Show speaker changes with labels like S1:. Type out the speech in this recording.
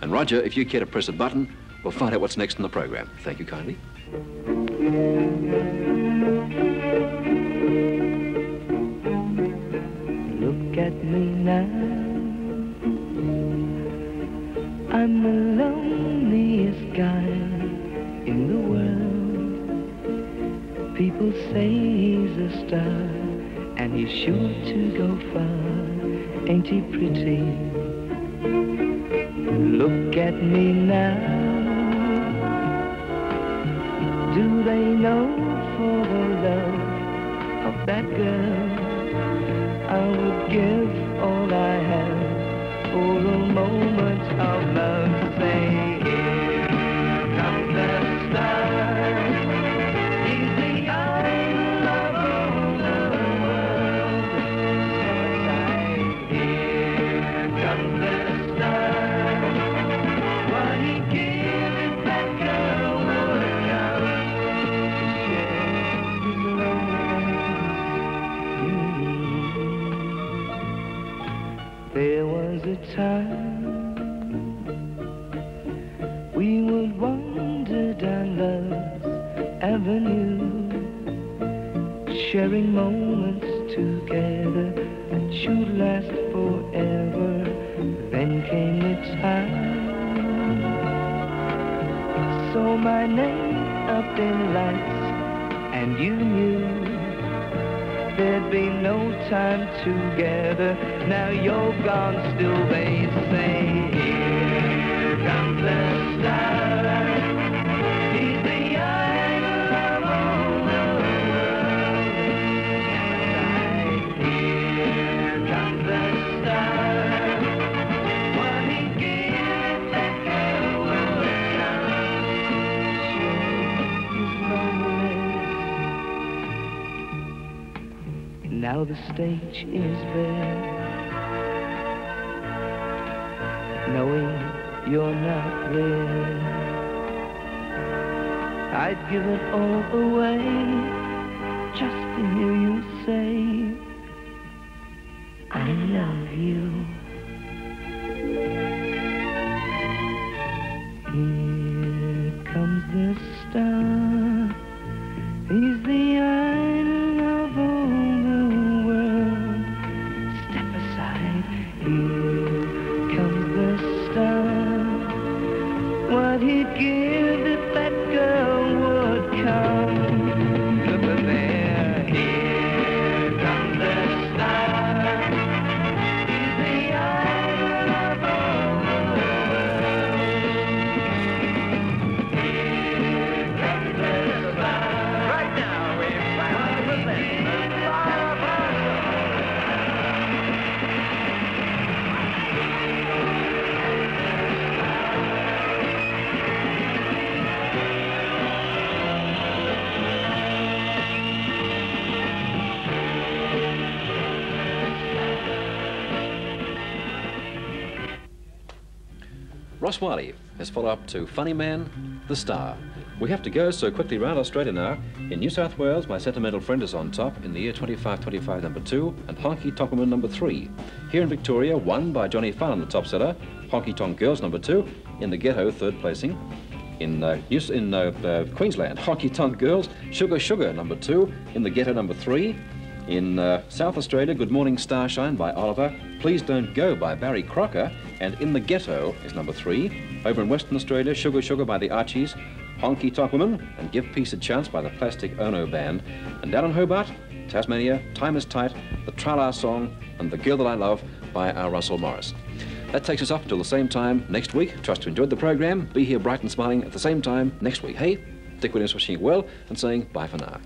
S1: And Roger, if you care to press a button, we'll find out what's next in the program. Thank you kindly.
S2: Look at me now. I'm the loneliest guy in the world. People say he's a star, and he's sure to go far. Ain't he pretty? Look at me now. Do they know for the love of that girl? I would give all I have for a moment of There was a time we would wander down love's avenue, sharing moments together that should last forever. Then came the time, saw my name up in lights, and you knew there'd be no time together. Now you're gone, still they say, Here comes the star. Now the stage is bare. Knowing you're not there, I'd give it all away just to hear you say, I love you. Here comes the star. Thank you.
S1: Ross Wyllie has followed up to Funny Man, The Star. We have to go so quickly round Australia now. In New South Wales, My Sentimental Friend is on top in the year 2525 number 2 and Honky Tonk Woman number 3. Here in Victoria, One by Johnny Farnham, the top seller, Honky Tonk Girls number 2, in the Ghetto, third placing. In, uh, in uh, uh, Queensland, Honky Tonk Girls, Sugar Sugar number 2, in the Ghetto number 3. In uh, South Australia, Good Morning Starshine by Oliver, Please Don't Go by Barry Crocker, and In the Ghetto is number three. Over in Western Australia, Sugar Sugar by the Archies, Honky Tonk Woman, and Give Peace a Chance by the Plastic Ono Band. And down in Hobart, Tasmania, Time is Tight, The Trala Song, and The Girl That I Love by our Russell Morris. That takes us up until the same time next week. Trust you enjoyed the program. Be here bright and smiling at the same time next week. Hey, Dick Williams wishing you well and saying bye for now.